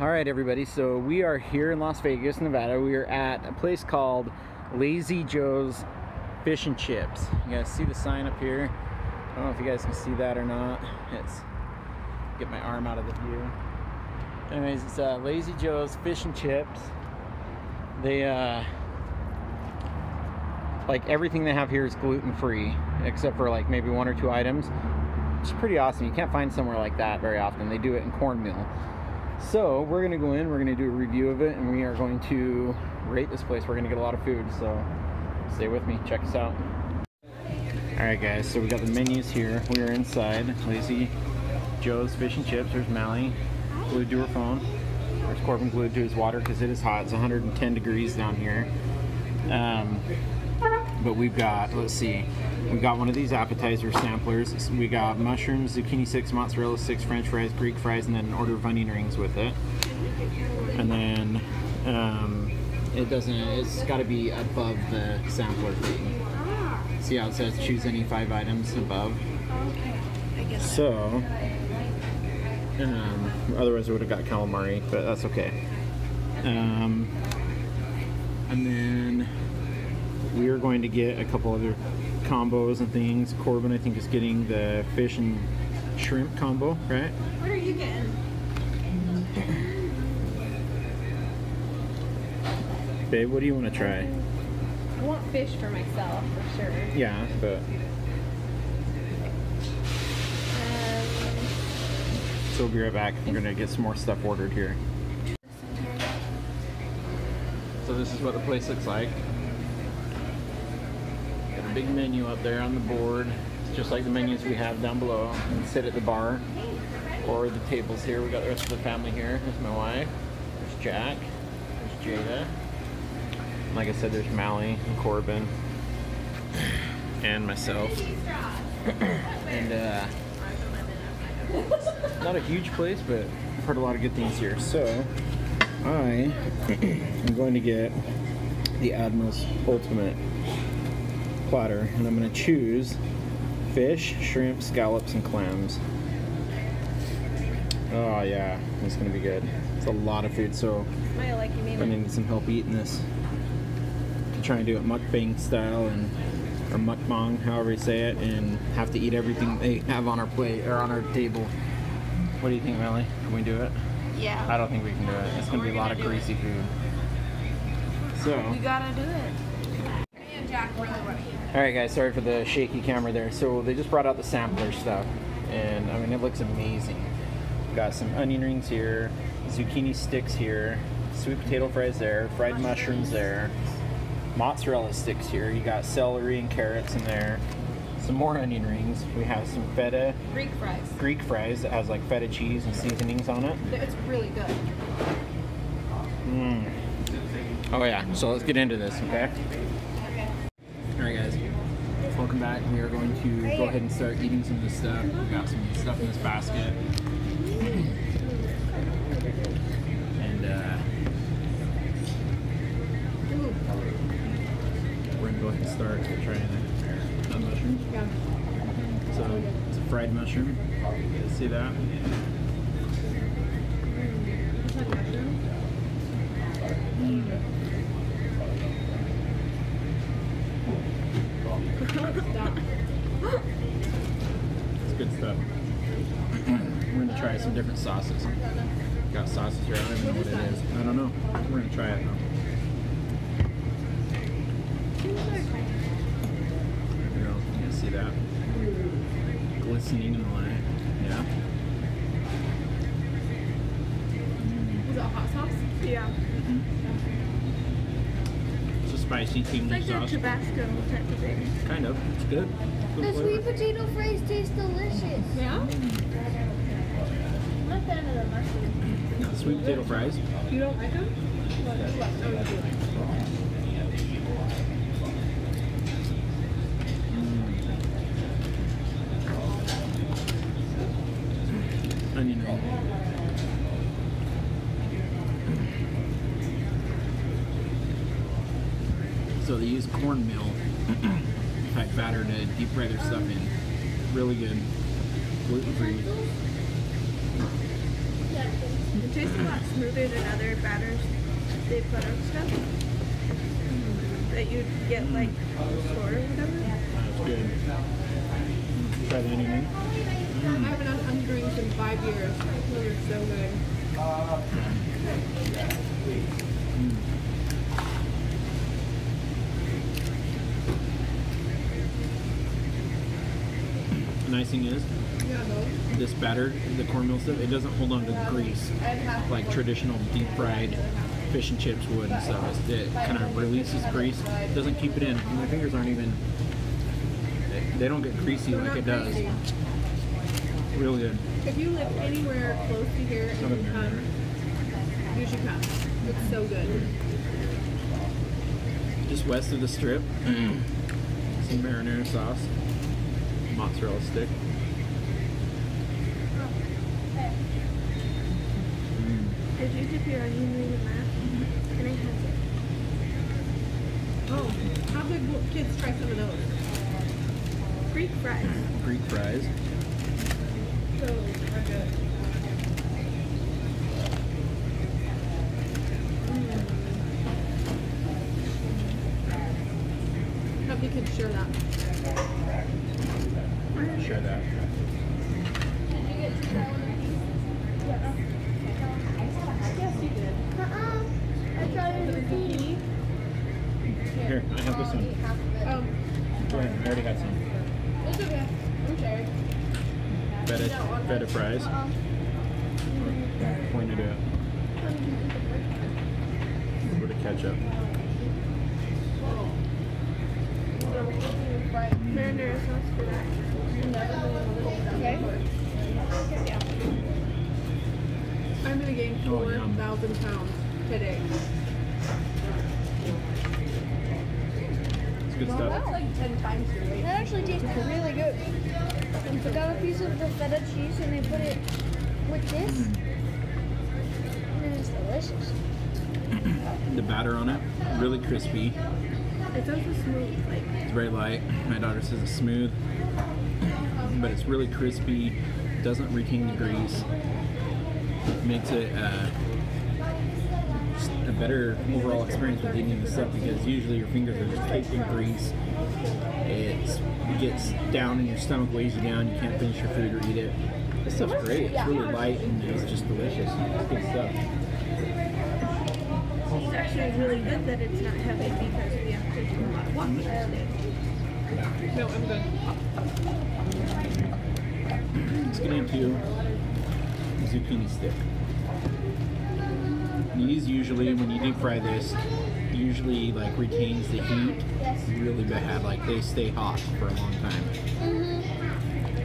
All right, everybody. So we are here in Las Vegas, Nevada. We are at a place called Lazy Joe's Fish and Chips. You guys see the sign up here? I don't know if you guys can see that or not. It's get my arm out of the view. Anyways, it's uh, Lazy Joe's Fish and Chips. They uh, like everything they have here is gluten free, except for like maybe one or two items. It's pretty awesome. You can't find somewhere like that very often. They do it in cornmeal. So we're gonna go in, we're gonna do a review of it, and we are going to rate this place. We're gonna get a lot of food, so stay with me, check us out. All right guys, so we got the menus here. We are inside Lazy Joe's Fish and Chips. There's Mally, glued to her phone. There's Corbin glued to his water because it is hot. It's 110 degrees down here. Um, but we've got, let's see, we got one of these appetizer samplers. We got mushrooms, zucchini six, mozzarella six, french fries, Greek fries, and then an order of onion rings with it. And then um, it doesn't, it's got to be above the sampler thing. See how it says choose any five items above? So, um, otherwise I would have got calamari, but that's okay. Um, and then we are going to get a couple other combos and things. Corbin, I think, is getting the fish and shrimp combo, right? What are you getting? Babe, what do you want to try? I want fish for myself for sure. Yeah, but Um, so we'll be right back. I'm gonna get some more stuff ordered here. So this is what the place looks like. Big menu up there on the board. Just like the menus we have down below. Can sit at the bar or the tables here. We got the rest of the family here. There's my wife. There's Jack. There's Jada. Like I said, there's Mally and Corbin and myself. and uh, not a huge place, but I've heard a lot of good things here. So I am going to get the Admiral's Ultimate platter, and I'm going to choose fish, shrimp, scallops, and clams. Oh yeah, it's going to be good. It's a lot of food, so oh, I like you I'm gonna need some help eating this. To try and do it mukbang style and or mukbang, however you say it, and have to eat everything they have on our plate or on our table. What do you think, Melly? Can we do it? Yeah. I don't think we can do it. It's gonna be a lot of We're greasy food. So, We gotta do it. Jack, really running. all right, guys. Sorry for the shaky camera there. So they just brought out the sampler stuff, and I mean it looks amazing. Got some onion rings here, zucchini sticks here, sweet potato fries there, fried mushrooms there, mozzarella sticks here. You got celery and carrots in there. Some more onion rings. We have some feta Greek fries. Greek fries that has like feta cheese and seasonings on it. It's really good. Mm. Oh yeah. So let's get into this, okay? Guys. We are going to go ahead and start eating some of this stuff. We got some stuff in this basket. And uh, we're gonna go ahead and start trying the mushroom. Yeah. So it's a fried mushroom. See that? Mm. It's good stuff. We're gonna try some different sauces. Got sauces here. I don't even know what it is. I don't know. We're gonna try it though. There we go. You can see that. Glistening in the light. Yeah. Is it hot sauce? Yeah. Mm-hmm. It's a spicy It's king like their sauce. Tabasco type of thing. Kind of. It's good. Good The flavor. sweet potato fries taste delicious. Yeah? Mm. I'm a fan of the mushroom. Sweet potato fries. You don't like them? You do. Onion ring. So they use cornmeal type batter to deep fry their stuff in. Really good. Gluten free. It tastes a lot smoother than other batters they put on stuff. That you'd get like from the store or whatever. That's good. Try the anything. Mm. I haven't had onion rings in five years. Those are so good. The nice thing is, Yeah, those. This batter, the cornmeal stuff, it doesn't hold on to the grease like traditional deep fried fish and chips would and stuff. It's- It kind of releases grease, doesn't keep it in. My fingers aren't even, they, they don't get greasy like it does. greasy. Real good. If you live anywhere close to here and Southern can come, you should come. It's so good. Just west of the strip, mm. some marinara sauce, mozzarella stick. Mm. Did you dip your onion ring in that? And I have it. Oh, how big will kids try some of those? Greek fries. Greek fries. Those are good. Mm. Hope you can share that. Share that. Did you get to try one of these? Yeah. Yes, you did. Uh-uh. I tried it with zucchini. Here, I have this I'll eat one. half of it. Um, Go ahead, I already had some. It's okay. I'm sorry. Feta, feta fries. Uh-uh. Pointed at a little bit of ketchup. marinara sauce for that. Okay. Oh, four yum. thousand pounds today. It's good That's stuff. like ten times your weight. That actually tastes really good. And took out a piece of the feta cheese and they put it with this. Mm. And it's delicious. The batter on it, really crispy. It's also smooth, like It's very light. My daughter says it's smooth, but it's really crispy. Doesn't retain the grease. Makes it uh, a better overall experience with eating the stuff because usually your fingers are just caked in grease. It's, it gets down in your stomach, weighs you down. You can't finish your food or eat it. This stuff's great. It's really light and it's just delicious. It's good stuff. it's actually really good that it's not heavy because we have to do a lot of walking today. No, I'm good. Let's get into zucchini stick. These usually, when you deep fry this, usually like retains the heat really bad. Like they stay hot for a long time.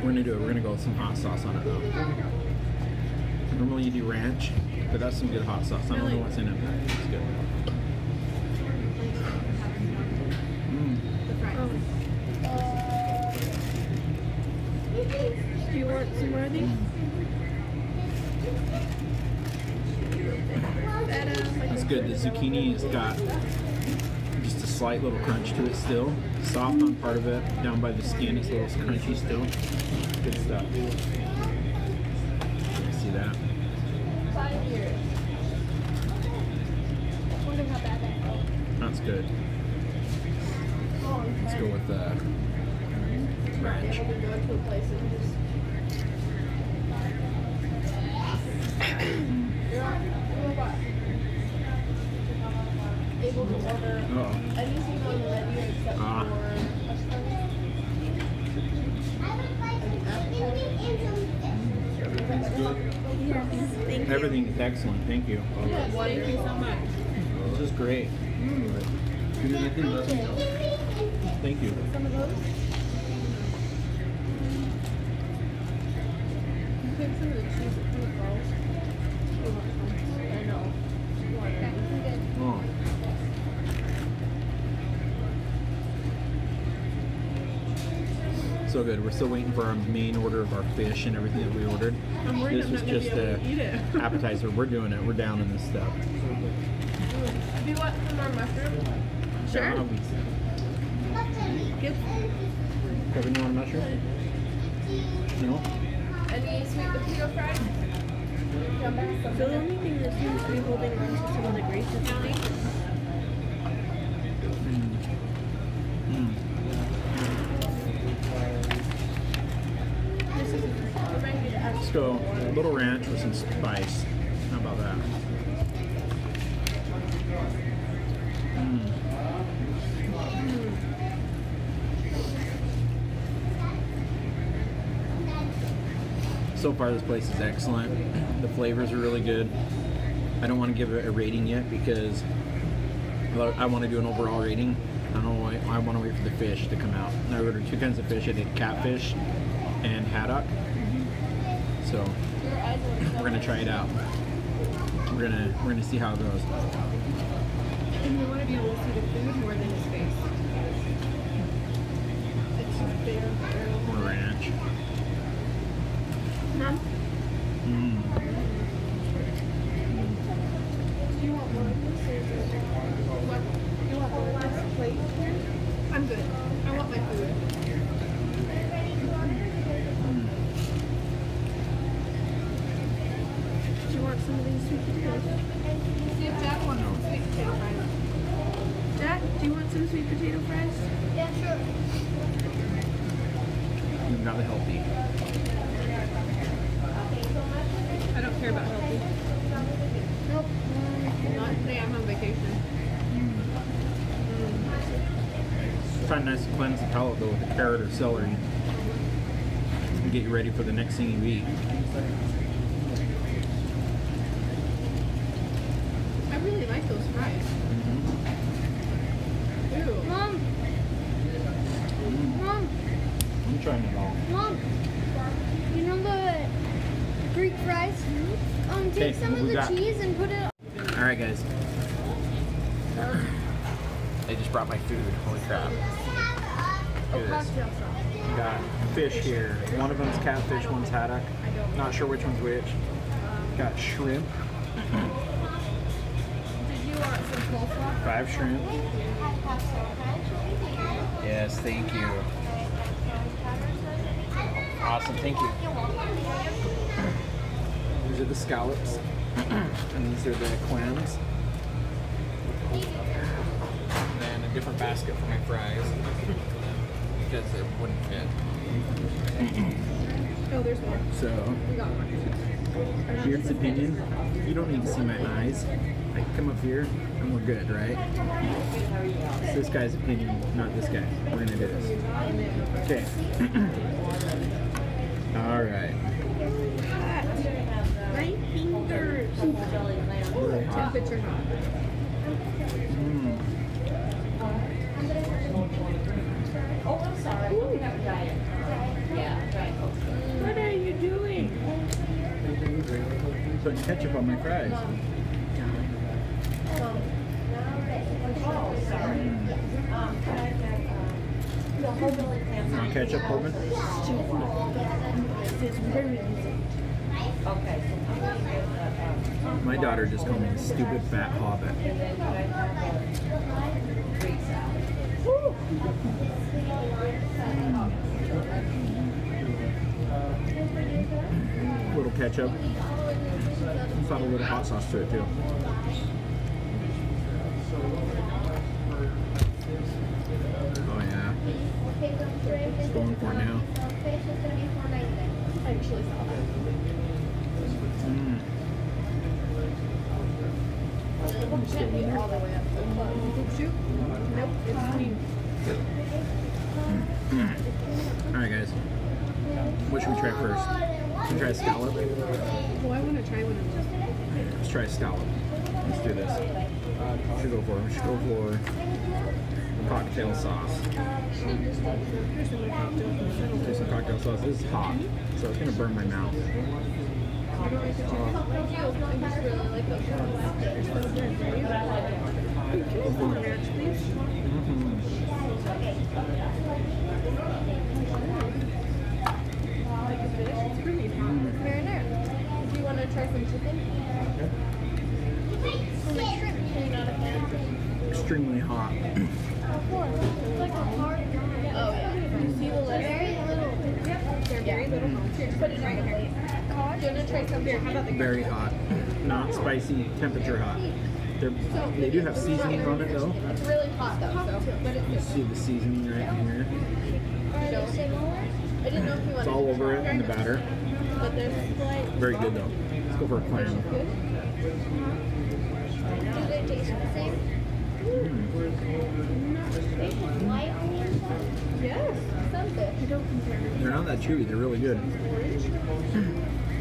We're gonna do it. We're gonna go with some hot sauce on it though. Normally you do ranch, but that's some good hot sauce. I don't know what's in it. but It's good. Mm. Do you want some more of these? That's good. The zucchini has got just a slight little crunch to it still. Soft on part of it. Down by the skin, it's a little crunchy still. Good stuff. See that? That's good. Let's go with uh, ranch. To order anything on the menu except Ah. everything's good. Thank you. Everything is excellent. Thank you. Yes, thank you so much. This is great. If you need anything, let me know. Thank you. Some of those? You some of the cheese at Plymouth Falls. You want some? I know. You want Okay, that? I'm good. Oh. So good. We're still waiting for our main order of our fish and everything that we ordered. I'm worried This I'm was not just be able to eat it. appetizer. We're doing it. We're down in this stuff. Do you want some more mushroom? Yeah, I'll be- Get Kevin, you want a mushroom? No? any sweet potato fries? So the only thing that seems to be holding on to some of the grace is go a little ranch with some spice. How about that? Mm. So far, this place is excellent. The flavors are really good. I don't want to give it a rating yet because I want to do an overall rating. I don't know why. I want to wait for the fish to come out. I ordered two kinds of fish. I did catfish and haddock. So we're gonna try it out. We're gonna we're gonna see how it goes. And we want to be able to see the food more than his face. It's just bigger. More ranch. Mom, Mm. do you want more of this or is it What? you want of this plate here? I'm good. I want my food. Do you want some of these sweet potatoes? See if Jack wants some sweet potato fries. Jack, do you want some sweet potato fries? Yeah, sure. Not healthy. I don't care about healthy. Nope. Not today. I'm on vacation. Mm. Kind of nice to cleanse the palate though with a carrot or celery. And get you ready for the next thing you eat. I really like those fries. Ew. Mom. Mom. I'm trying it all. Mom. You know the Greek fries? Um, Okay, take some of the got? cheese and put it. All right, guys. They just brought my food. Holy crap! Look at this. We got fish here. One of them's catfish, one's haddock. Not sure which one's which. Got shrimp. Did you want some coleslaw? Five shrimp. Yes, thank you. Awesome, thank you. These are the scallops, and these are the clams. And then a different basket for my fries because it wouldn't fit. Oh, there's one. So We got one. Beard's opinion, you don't need to see my eyes. I can come up here and we're good, right? It's this guy's opinion, not this guy. We're gonna do this. Okay. All right. Really hot. Temperature hot. Mm. What are you doing? Putting ketchup on my fries. Ketchup, Corbin? It's easy. My daughter just called me a stupid fat hobbit. Little ketchup. Let's add a little hot sauce to it too. Actually, stop it. Mm. Can't be all the way up. Shoot. Nope. It's clean. All right, guys. What should we try first? Should we try scallop? Oh, I want to try one of those. Let's try scallop. Let's do this. What should go for? We should go for cocktail sauce. Here's some cocktails. Do some cocktail sauce. This is hot, so it's gonna burn my mouth. I don't like the chicken. I just really like those ones. More ranch, please. Like a fish. It's really hot. Marinara. Do you want to try some chicken? Like shrimp. Extremely hot. Of course. It's like a hard. Oh, yeah. You see the letter? Very little. They're very little. Here, Very hot. Not spicy, temperature hot. They're, they do have seasoning on it though. It's really hot though, so You see the seasoning right here. I didn't know if you It's all over it in the batter. Very good though. Let's go for a clam. Do they taste the same? White on the inside? Yes, some fish. I don't compare. They're not that chewy. They're really good.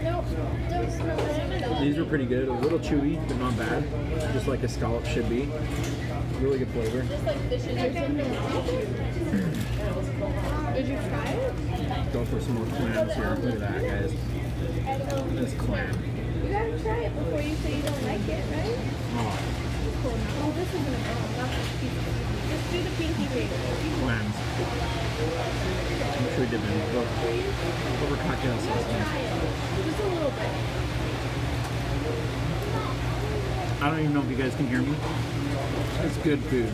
Nope. Don't smell the same at all. These are pretty good. A little chewy, but not bad. Just like a scallop should be. Really good flavor. Just like fish or something. Did you try it? Go for some more clams here. Look at that, guys. This clam. You gotta try it before you say you don't like it, right? Oh, Oh, this isn't a bone. That's Just do the pinky finger. clams. Make sure. Go over cocktail sauce. Just a little bit. I don't even know if you guys can hear me. It's good food.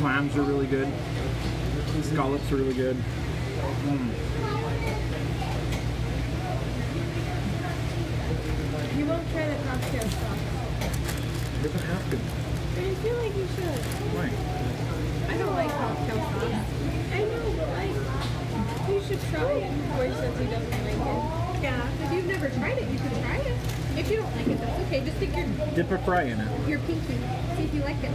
Clams are really good. Scallops are really good. Mm. You won't try the cocktail sauce. You don't have to. But I feel like you should. Why? I don't like cocktail sauce. I know, but like, you should try it before he says he doesn't like it. Yeah, if you've never tried it, you can try it. If you don't like it, that's okay. Just stick your Dip a fry in it. your pinky. See if you like it.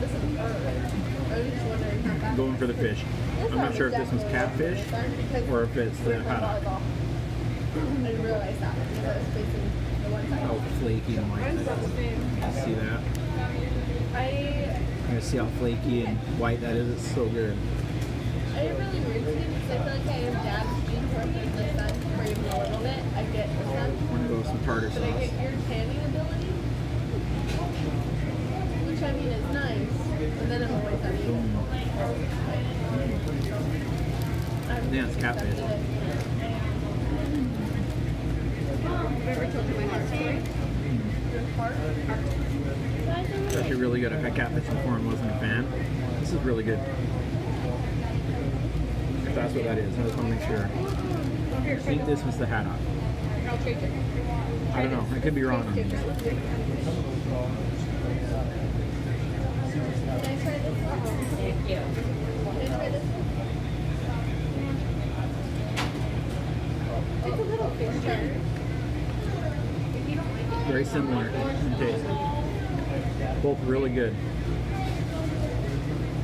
This is perfect. I was just wondering how fast. Going for the fish. I'm not sure if this one's catfish or if it's the haddock. I didn't realize that because I was facing the one How oh, flaky and white that is. You see that? I You guys see how flaky and white that is? It's so good. I didn't really weird to me because I feel like I have dad's genes where there's the sun or even a little bit. I get the sun, I'm gonna go with some tartar but I sauce. get your tanning ability, which I mean is nice. but then I'm always uneven. Yeah, it's catfish. It's actually really good. I've had catfish before and wasn't a fan. This is really good. If that's what that is, I just want to make sure. I think this was the hat it. I don't know. I could be wrong on this? Thank you. Try Very similar in taste. Both really good.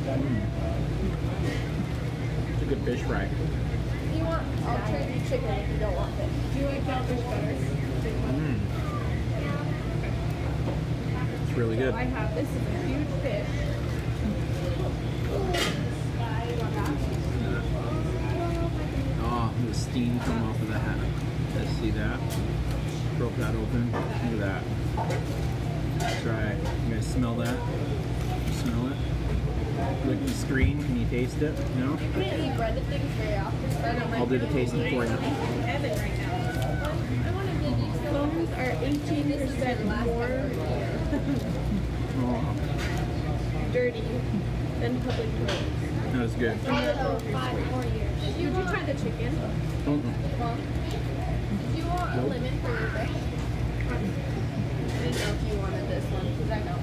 Mm. It's a good fish fry. you want, I'll trade you chicken if you don't want fish. Do you like catfish better? Mm. It's really good. I have this huge fish. Oh, the steam come off of the haddock. Let's see that. Broke that open. Look at that. Try. You guys smell that? You smell it? Look at the screen. Can you taste it? No? I can't eat breaded things very often. so I don't I'll do the tasting for you. Heaven right now. I want to give you some. Bones are 18 This is their last more Oh, dirty than public roads. that was good. Five more years. Did you try the chicken? Mm-mm. Mom? Did you want a lemon for your fish? I didn't know if you wanted this one because I know.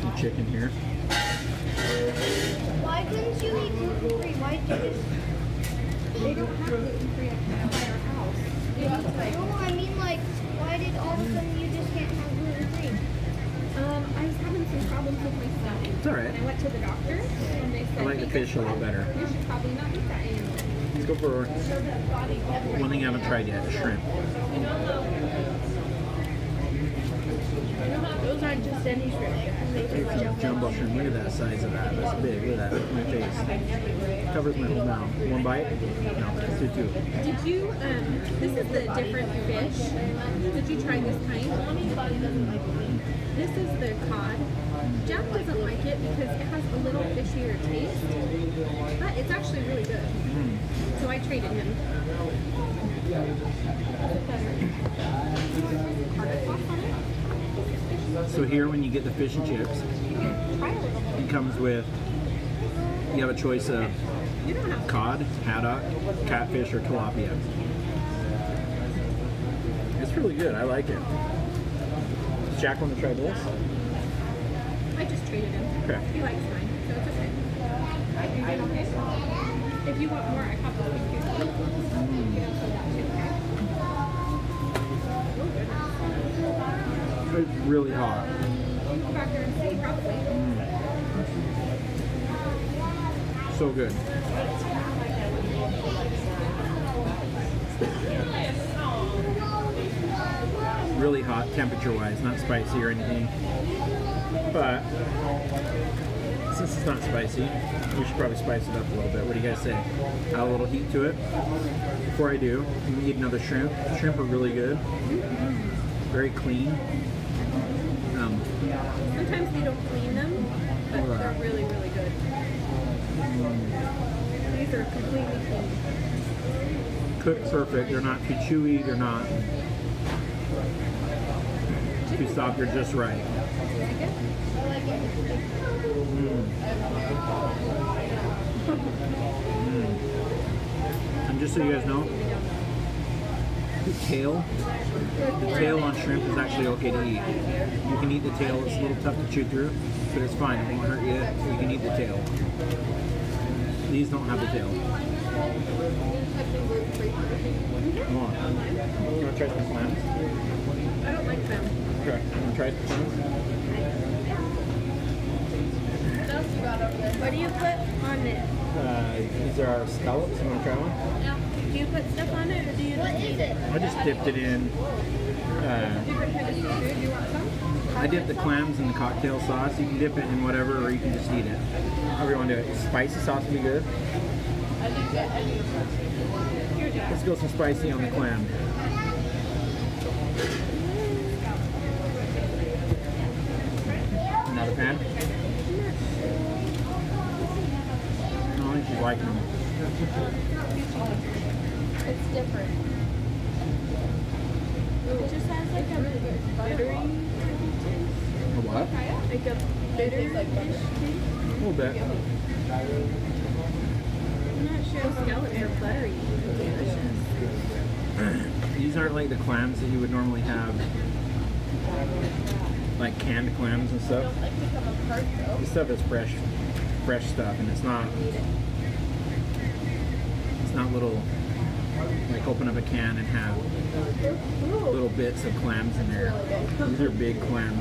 Some chicken here. Why couldn't you eat gluten free? Why did you? They don't have gluten free fish a lot better. You should probably not eat that anymore. Let's go for So that body one thing I haven't tried yet shrimp. Those aren't just any shrimp. They just Jumbo shrimp. Look at that size of that. That's big. Look at that. My face. Covers my whole mouth. One bite? No, let's do two. Did you, um, this is the different fish. Did you try this kind? This is the cod. Jack doesn't like it because it has a little fishier taste, but it's actually really good. So I traded him. So here, when you get the fish and chips, it comes with You have a choice of cod, haddock, catfish, or tilapia. It's really good. I like it. Does Jack want to try this? I just traded him. Okay. He likes mine, so it's okay. Are you doing okay? If you want more, I have the thank you. You can also that too, okay? Oh. It's really hot. You can go back there and see, probably. So good. Really hot temperature wise, not spicy or anything. But since it's not spicy, we should probably spice it up a little bit. What do you guys say? Add a little heat to it. Before I do, I'm gonna eat another shrimp. Shrimp are really good. Very clean. Um, Sometimes they don't clean them, but they're really, really good. These are completely clean. cooked perfect. They're not too chewy. They're not too soft. They're just right. It? And just so you guys know, the tail, the tail on shrimp is actually okay to eat. You can eat the tail. It's a little tough to chew through, but it's fine. It won't hurt you. You can eat the tail. These don't have the tail. Come on. You want to try some clams? I don't like them. Okay. You want to try some clams? What do you put on it? Uh, these are our scallops. You want to try one? Do you put stuff on it or do you just eat it? I just dipped it in. Uh, Different kind of seafood. You want some? I dip the clams in the cocktail sauce. You can dip it in whatever, or you can just eat it. However you want to do it. Spicy sauce would be good. Let's go some spicy on the clam. Another pan. I think she's liking them. It's different. It just has like a buttery A what? like a bitter like A little bit. I'm not sure if scallops are buttery. These aren't like the clams that you would normally have, like canned clams and stuff. This stuff is fresh, fresh stuff, and it's not. Not little, like open up a can and have little bits of clams in there. These are big clams.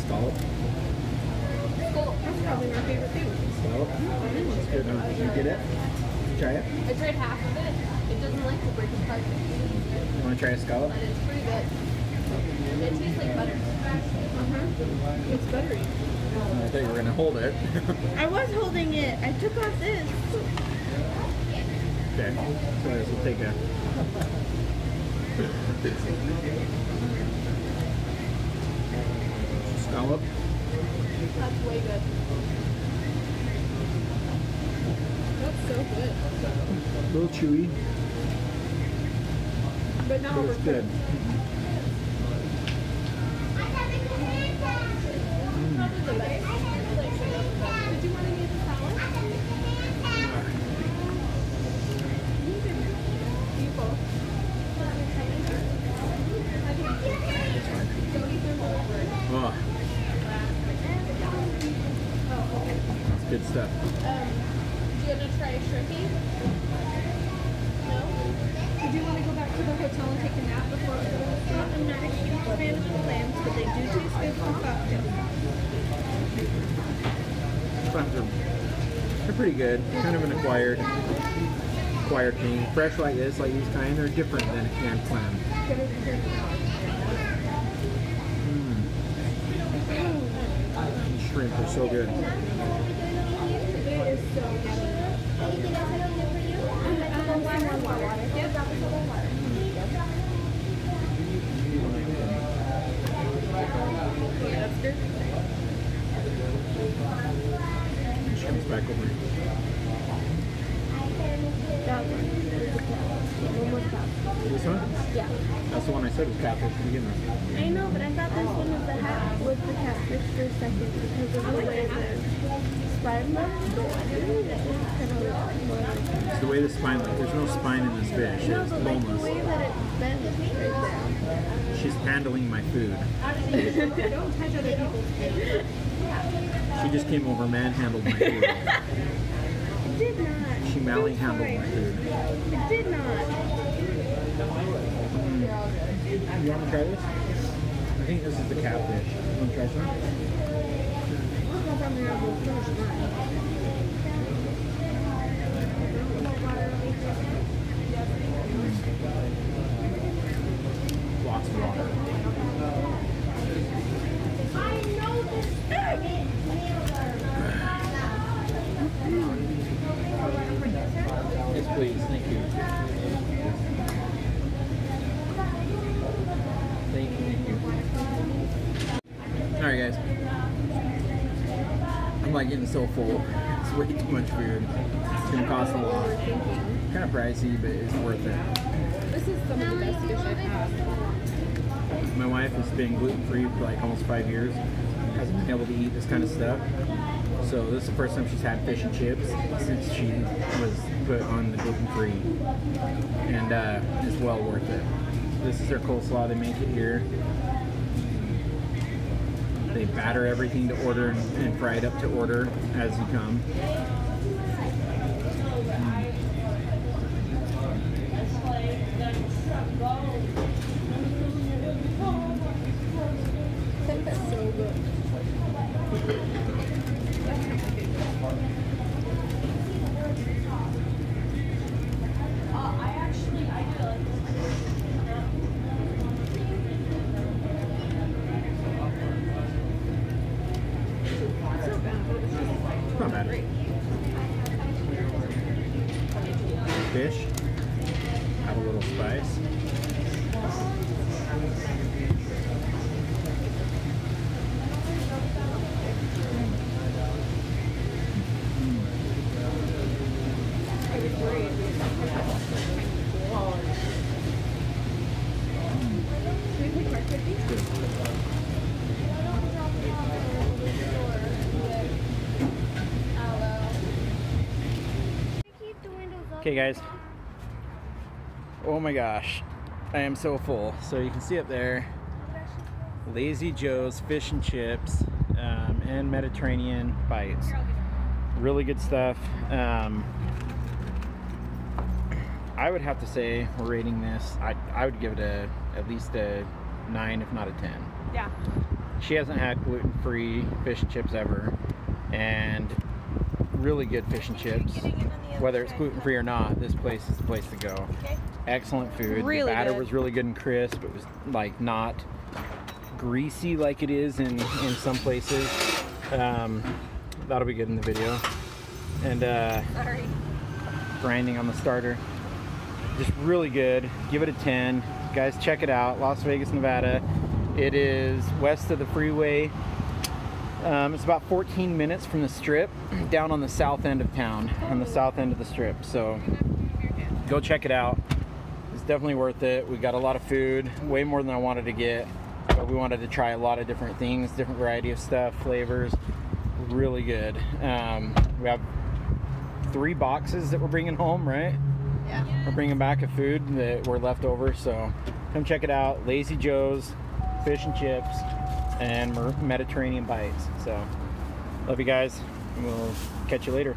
Scallop. That's probably my favorite thing. Scallop. That's good. Huh? Did you get it? Try it. I tried half of it. It doesn't like to break apart, You want to try a scallop? but it's pretty good. It tastes like butter. Uh-huh. It's buttery. I you were gonna hold it. I was holding it. I took off this. Okay, so this will take a. Scallop. That's way good. That's so good. A little chewy, But not overcooked. good. Pretty good. Kind of an acquired acquired thing. Fresh like this, like these kind, they're different than a canned clam. Mm. Shrimp are so good. It is so yummy. Anything else I can do for you? Um, one more water. Yep. Drop us a little water. Yeah, that's good. Shrimp's back over. That one. One more cup. This one? Yeah. That's the I was catfish to begin with. I know, but I thought this one was the hat was the catfish for a second because of the way the spine left. Kind of like It's the way the spine, like, there's no spine in this fish. No, It's but like the boneless. way that it bends right She's handling my food. Don't touch other people's food. She just came over, manhandled my food. there. It did not. She manhandled my food. It did not. Hmm. You want to try this? I think this is the catfish. You want to try some? Lots of water. I know this. Yes, please. Thank you. Thank you. Thank you. All right, guys. I'm like getting so full. It's way too much food. It's gonna cost a lot. Kind of pricey, but it's worth it. This is some of the best fish I've had. My wife has been gluten free for like almost five years. Hasn't been able to eat this kind of stuff. So this is the first time she's had fish and chips since she was put on the gluten free, and uh, it's well worth it. This is their coleslaw. They make it here. They batter everything to order and, fry it up to order as you come. So good. It's not bad. Fish. Have a little spice. I was worried. Should we pick Mark Fifty? Keep the windows up. Okay, guys. Oh my gosh. I am so full. So you can see up there Lazy Joe's Fish and Chips um, and Mediterranean Bites. Really good stuff. Um, I would have to say we're rating this. I, I would give it a at least a nine, if not a ten. Yeah. She hasn't had gluten-free fish and chips ever, and really good fish and chips. Getting in on the other Whether it's gluten-free or not, this place is the place to go. Okay. Excellent food. Really the batter good. was really good and crisp. It was like not greasy like it is in in some places. Um, that'll be good in the video. And uh, Sorry. grinding on the starter. Just really good. Give it a 10. Guys, check it out. Las Vegas, Nevada. It is west of the freeway. Um, it's about 14 minutes from the strip, down on the south end of town, on the south end of the strip. So go check it out. It's definitely worth it. We got a lot of food, way more than I wanted to get, but we wanted to try a lot of different things, different variety of stuff, flavors. Really good. Um, we have three boxes that we're bringing home, right? Yeah. We're bringing back of food that were left over, so come check it out. Lazy Joe's, fish and chips, and Mediterranean bites. So, love you guys. We'll catch you later.